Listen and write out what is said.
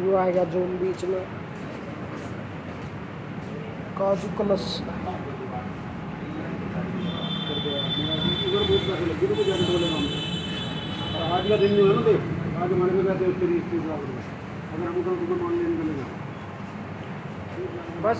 वो आएगा जोन बीच में। काजू कलश। आज का दिन जो है ना देख आज हमारे में पैसे उसके लिए अगर हम उधर उधर मान लेने चले जाओ बस